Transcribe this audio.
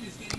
Thank you.